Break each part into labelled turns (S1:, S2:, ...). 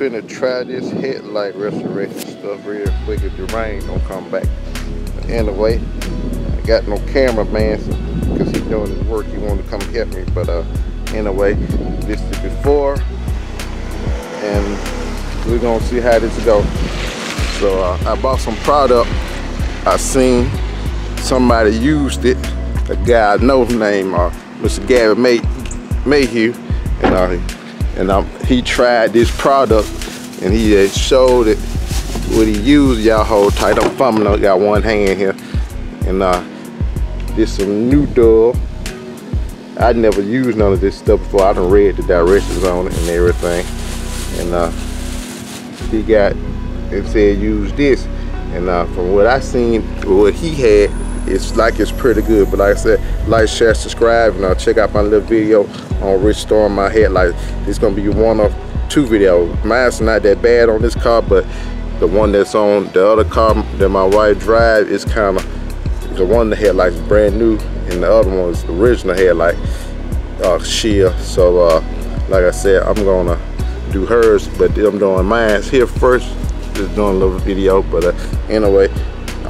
S1: Finna try this headlight restoration stuff real quick if the rain don't come back. Anyway, I got no cameraman because he doing his work. He wanted to come help me. But uh, anyway, this is before and we're gonna see how this go. So uh, I bought some product. I seen somebody used it. A guy I know his name uh, Mr. Gavin May Mayhew, and uh, and um, he tried this product and he showed it what he used. Y'all hold tight. I'm fumbling. Got one hand here, and uh, this some new dove. I never used none of this stuff before. I done read the directions on it and everything, and uh, he got it said use this, and uh, from what I seen, what he had it's like it's pretty good but like i said like share subscribe and uh, check out my little video on restoring my headlight it's gonna be one of two videos. Mine's not that bad on this car but the one that's on the other car that my wife drive is kind of the one the headlights brand new and the other one is the original headlight uh sheer. So uh like i said i'm gonna do hers but i'm doing mine's here first. Just doing a little video but uh, anyway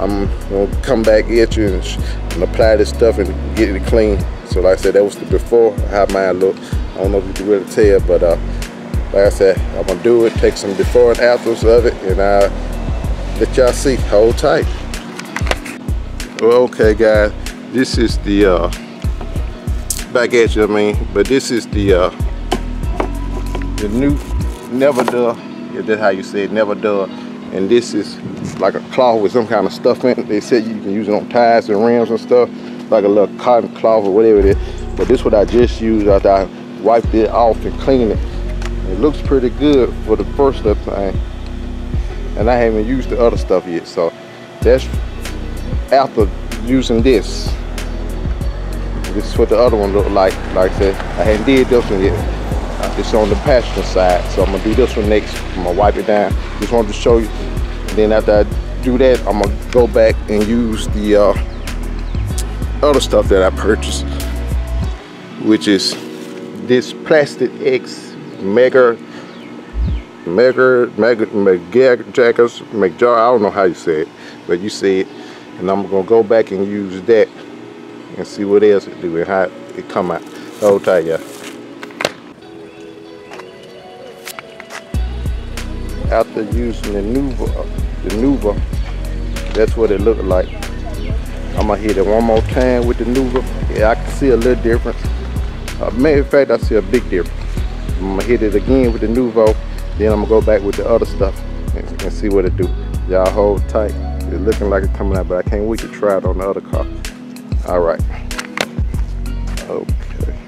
S1: I'm gonna come back at you and, and, apply this stuff and get it clean. So like I said, that was the before, how mine look. I don't know if you can really tell, but uh, like I said, I'm gonna do it, take some before and afters of it, and uh, let y'all see, hold tight. Well, okay guys, this is the, uh, back at you, I mean, but this is the, uh, the new Never Duh, yeah, that's how you say it, Never Duh, and this is like a cloth with some kind of stuff in it. They said you can use it on tires and rims and stuff, like a little cotton cloth or whatever it is. But this what I just used after I wiped it off and cleaned it. It looks pretty good for the first thing. And I haven't used the other stuff yet. So that's after using this. This is what the other one looked like. Like I said, I hadn't did this one yet. It's on the passenger side. So I'm gonna do this one next. I'm gonna wipe it down. Just wanted to show you and then after I do that, I'm gonna go back and use the uh, other stuff that I purchased, which is this Plastic X Mega Mega Mega McJackers McJar. I don't know how you say it, but you say it, and I'm gonna go back and use that and see what else it do and how it come out. Hold tight, yeah. After using the Nuva the Nuva. That's what it looked like. I'm gonna hit it one more time with the Nuva. Yeah, I can see a little difference. Uh, matter of fact, I see a big difference. I'm gonna hit it again with the Nuvo. Then I'm gonna go back with the other stuff and, and see what it do. Y'all hold tight. It's looking like it's coming out, but I can't wait to try it on the other car. All right. Okay.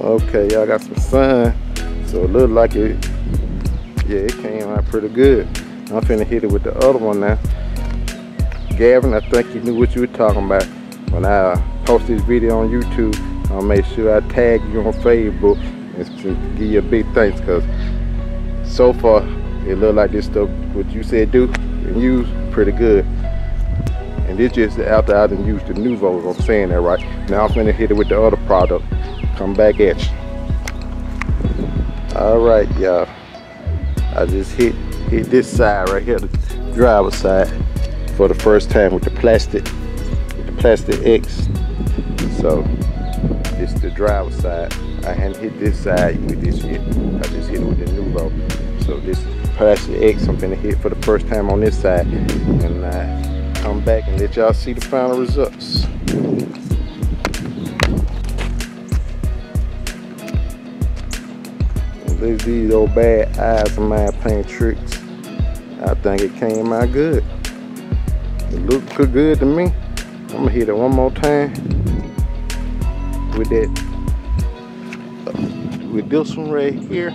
S1: Okay, y'all got some sun. So it looked like it, yeah, it came out pretty good. I'm finna hit it with the other one now. Gavin, I think you knew what you were talking about. When I post this video on YouTube, I'll make sure I tag you on Facebook and give you a big thanks because so far it looked like this stuff, what you said do and use, pretty good. And this just after I done used the Nuvo, I'm saying that right. Now I'm finna hit it with the other product. Come back at you. All right, y'all. I just hit hit this side right here, the driver's side, for the first time with the plastic, with the plastic X. So it's the driver side. I hadn't hit this side with this yet. I just hit it with the Nuvo. So this plastic X I'm gonna hit for the first time on this side. And I come back and let y'all see the final results. These, old bad eyes of mine playing tricks. I think it came out good. It looked good to me. I'm gonna hit it one more time with that, uh, with this one right here,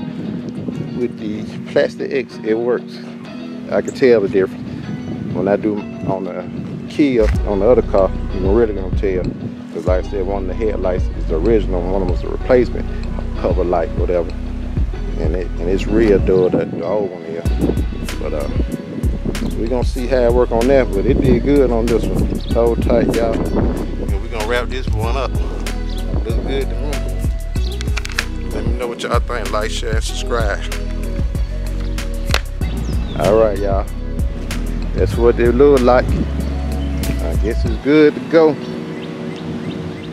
S1: with the Plastic X, it works. I can tell the difference. When I do on the Kia, on the other car, you're really gonna tell. Because like I said, one of the headlights is the original, one of them was a replacement cover light, whatever. And it and it's real the, the old one here. But uh, we're gonna see how it work on that, but it did good on this one. Hold tight, y'all. And we're gonna wrap this one up. Looks good to me. Let me know what y'all think. Like, share, and subscribe. All right, y'all. That's what they look like. I guess it's good to go.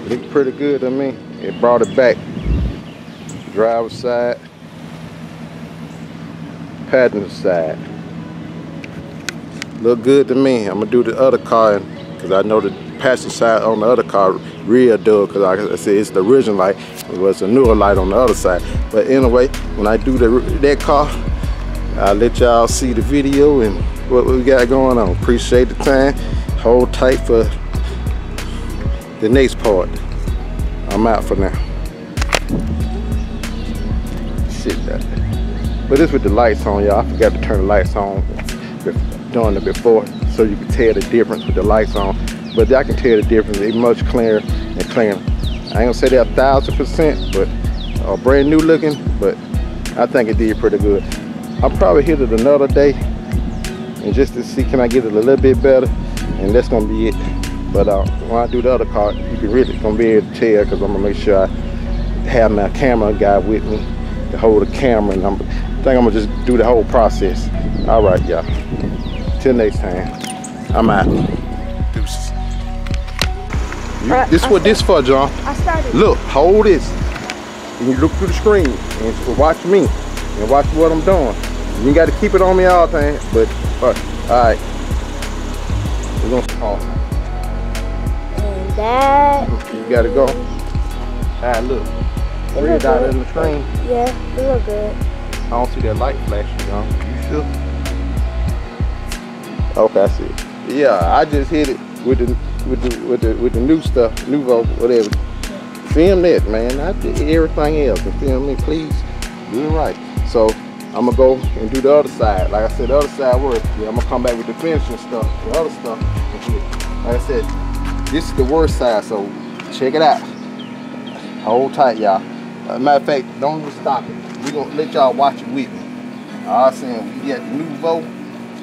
S1: Look pretty good to me. It brought it back. Driver's side, passenger side. Look good to me. I'm gonna do the other car because I know the passenger side on the other car real dull because like I said it's the original light. It was a newer light on the other side. But anyway, when I do the, that car, I'll let y'all see the video and what we got going on. Appreciate the time. Hold tight for the next part. I'm out for now. Sit there. But this with the lights on, y'all. I forgot to turn the lights on doing it before so you can tell the difference with the lights on. But I can tell the difference. It's much clearer and cleaner. I ain't gonna say they're a thousand percent, but uh, brand new looking, but I think it did pretty good. I'll probably hit it another day and just to see can I get it a little bit better and that's gonna be it. But uh, when I do the other car, you can really gonna be able to tell because I'm gonna make sure I have my camera guy with me to hold the camera and I'm, I think I'm gonna just do the whole process. All right, y'all. Till next time, I'm out. Deuces. You, this
S2: I
S1: what this for, John.
S2: I started.
S1: Look, hold this. And you look through the screen and watch me and watch what I'm doing. You got to keep it on me all the time, but uh, all right. We're gonna pause.
S2: And that.
S1: You gotta go. All right, look.
S2: It
S1: Red
S2: look
S1: dot
S2: good.
S1: in the screen.
S2: Yeah, it look good.
S1: I don't see that light flashing, John. You sure? Okay, I see. Yeah, I just hit it with the with the with the with the new stuff, Nuvo, whatever. Film that, man. I did everything else. And film me, please. Do it right. So I'm gonna go and do the other side. Like I said, the other side works. Yeah, I'm gonna come back with the finishing stuff, the other stuff. Like I said, this is the worst side, so check it out. Hold tight, y'all. Matter of fact, don't even stop it. we gonna let y'all watch it with me. I was saying we got the vote.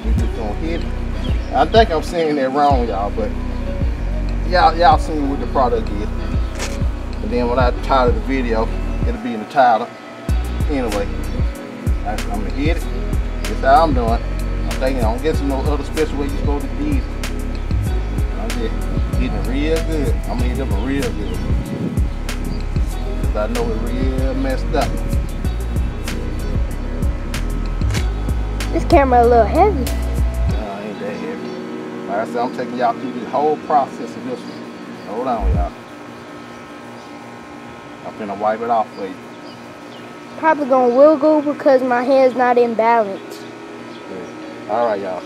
S1: We just gonna hit it. I think I'm saying that wrong, y'all, but y'all y'all seen what the product is. And then when I title the video, it'll be in the title. Anyway, I, I'm gonna hit it. That's how I'm doing. I'm thinking I don't get some no other special way you supposed to it. I'm just hitting it real good. I'm gonna hit them real good. Cause I know it real messed up.
S2: This camera a little heavy.
S1: Like I said, I'm taking y'all through the whole process of this one. Hold on, y'all. I'm finna wipe it off for you.
S2: Probably gonna wiggle because my hand's not in balance.
S1: Yeah. All right, y'all.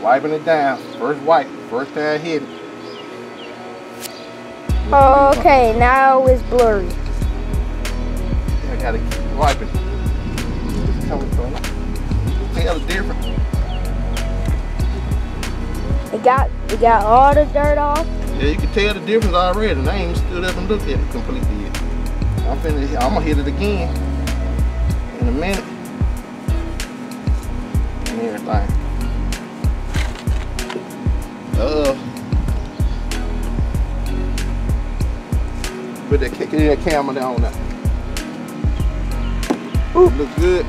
S1: Wiping it down. First wipe. First time hit it.
S2: Okay, now it's blurry.
S1: I gotta keep wiping. It's coming from. Tell the difference.
S2: It got it got all the dirt off.
S1: Yeah, you can tell the difference already. And I ain't even stood up and looked at it completely yet. I'm finna, I'm gonna hit it again in a minute. And everything. Uh, put that, that camera down now. Ooh, looks good.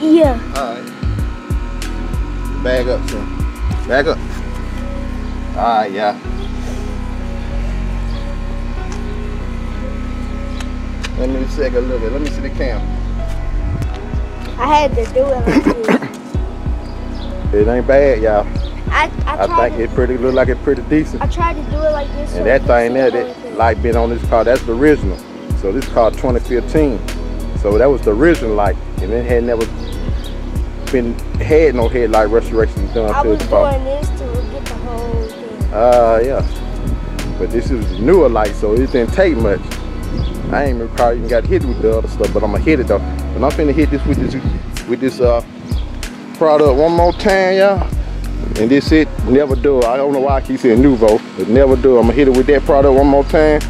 S2: Yeah.
S1: All right. Bag up, son. Bag up. Right, yeah. Let me take a look at. Let me see the camera.
S2: I had to do it like this.
S1: It ain't bad, y'all.
S2: I, I,
S1: I think it pretty look like it pretty decent.
S2: I tried to do it like this. so
S1: And that thing there, that light been on this car, that's the original. So this car 2015. So So that was the original light, and it had never been had no headlight restoration done
S2: I
S1: to
S2: was
S1: the Uh, yeah. But this is newer light, so it didn't take much. I ain't even probably even got hit with the other stuff, but I'm gonna hit it though. And I'm finna hit this with this with this uh product one more time, y'all. And this it never do. I don't know why I keep saying Nuvo, but never do. I'm gonna hit it with that product one more time.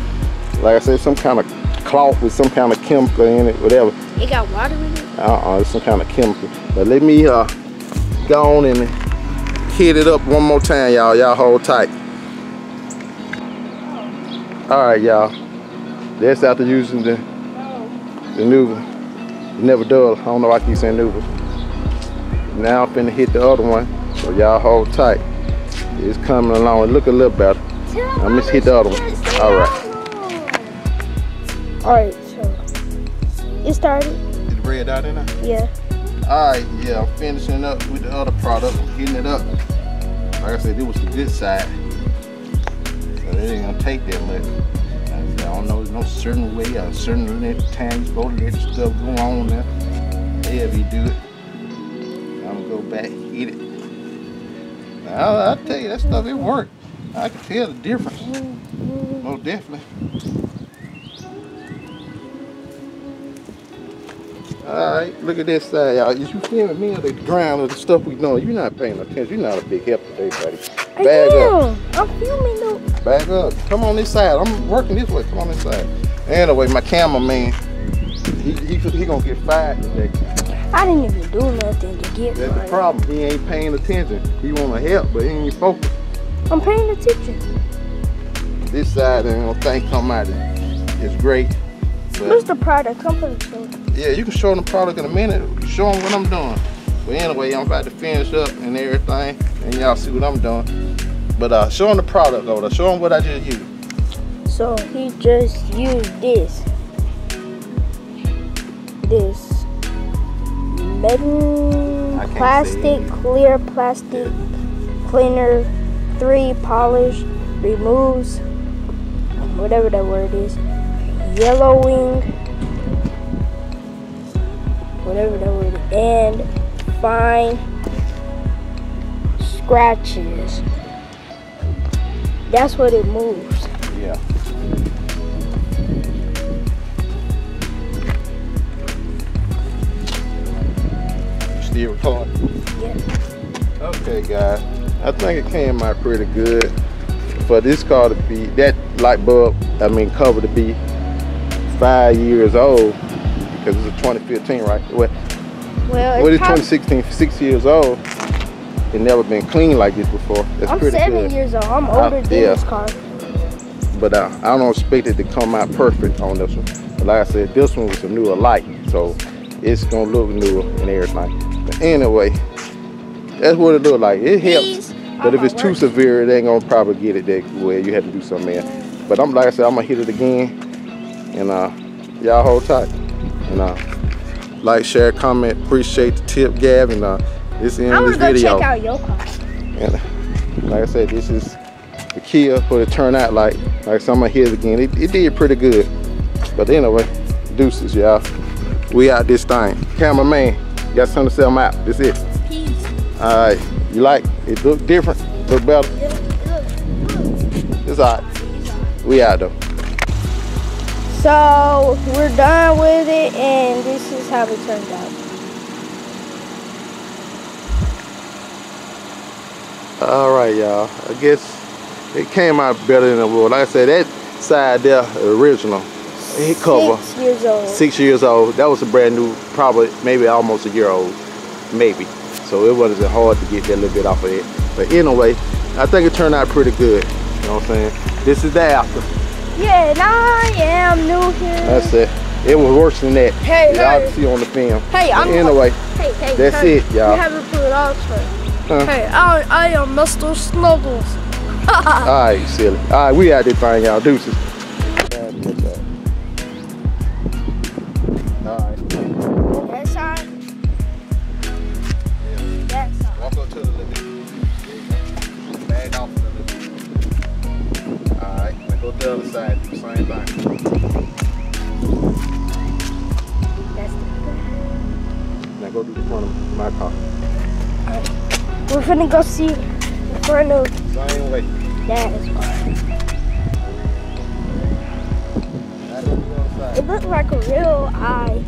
S1: Like I said, some kind of cloth with some kind of chemical in it, whatever.
S2: It got water in it?
S1: Uh-uh, it's some kind of chemical. But let me uh go on and hit it up one more time, y'all. Y'all hold tight. All right, y'all. That's after using the the Nuva. Never dull. I don't know why I keep saying Nuva. Now I'm finna hit the other one. So y'all hold tight. It's coming along. It look a little better. I'm just hit the other one. All right.
S2: Alright, so it started.
S1: Is it red out in there?
S2: Yeah.
S1: Alright, yeah, I'm finishing up with the other product, I'm hitting it up. Like I said, it was the good side. So it ain't gonna take that much. I don't know, there's no certain way or certain length of time you're supposed to let your stuff go on there. If you do it. I'm gonna go back, hit it. I'll, I'll tell you, that stuff, it worked. I can tell the difference. Most definitely. Alright, look at this side, y'all. Is you filming me on the ground of the stuff we doing? You're not paying attention. You're not a big help today, buddy.
S2: I
S1: Bag up.
S2: I'm filming though.
S1: Back up. Come on this side. I'm working this way. Come on this side. Anyway, my cameraman, he, he, he gonna get fired today.
S2: I didn't even do nothing to get
S1: That's the problem. He ain't paying attention. He wanna help, but he ain't focused.
S2: I'm paying attention.
S1: This side ain't gonna think come out. It's great.
S2: The product? Come for the show.
S1: Yeah, you can show them the product in a minute. Show them what I'm doing. But anyway, I'm about to finish up and everything, and y'all see what I'm doing. But uh, show them the product over there. Show them what I just used.
S2: So he just used this. This metal plastic, clear plastic cleaner, three polish, removes whatever that word is, yellowing, whatever that word and fine scratches. That's what it moves.
S1: Yeah. Still recording?
S2: Yeah.
S1: Okay, guys. I think it came out pretty good for this car to be that light bulb. I mean, cover to be five years old because it's a 2015, right? Well,
S2: Well,
S1: is
S2: it's
S1: 2016? Six years old. It never been clean like this before. That's
S2: I'm
S1: pretty
S2: seven
S1: good.
S2: years old. I'm
S1: Uh,
S2: older than
S1: yeah.
S2: this car.
S1: but uh, I don't expect it to come out perfect on this one. But like I said, this one was a newer light, so it's gonna look newer and everything. But anyway, that's what it look like. It helps, but if it's too severe, it ain't gonna probably get it that well. You have to do something else. But I'm like I said, I'm gonna hit it again, and uh, y'all hold tight. And uh, like, share, comment, appreciate the tip, Gavin. Uh, this is the end of this
S2: gonna go check out your car.
S1: And like I said, this is the Kia for the turnout light. Like I gonna hit it again. It, it did pretty good. But anyway, deuces, y'all. We out this thing. Cameraman, you got something to sell I'm out. That's it.
S2: Peace.
S1: All right. You like it? Look different? Look better? It's all right. We out though.
S2: So we're done with it, and this is how it turned out.
S1: All right, y'all. I guess it came out better than it was. Like I said, that side there, the original, it cover.
S2: Six years old.
S1: six years old. That was a brand new, probably maybe almost a year old, maybe. So it wasn't hard to get that little bit off of it. But anyway, I think it turned out pretty good. You know what I'm saying? This is the after.
S2: Yeah, and I am new here.
S1: That's it. It was worse than that.
S2: Hey,
S1: Y'all
S2: hey.
S1: can see on the film.
S2: Hey,
S1: But
S2: I'm-
S1: anyway,
S2: hey, hey,
S1: that's
S2: hey,
S1: it, y'all.
S2: You haven't put it on first.
S1: Huh?
S2: Hey, I, I am Mr. Snuggles.
S1: all right, silly. All right, we out this thing, y'all. Deuces.
S2: Finna go see the front of
S1: Same way.
S2: Dad's car.
S1: Now let's go inside.
S2: It looked like a real eye.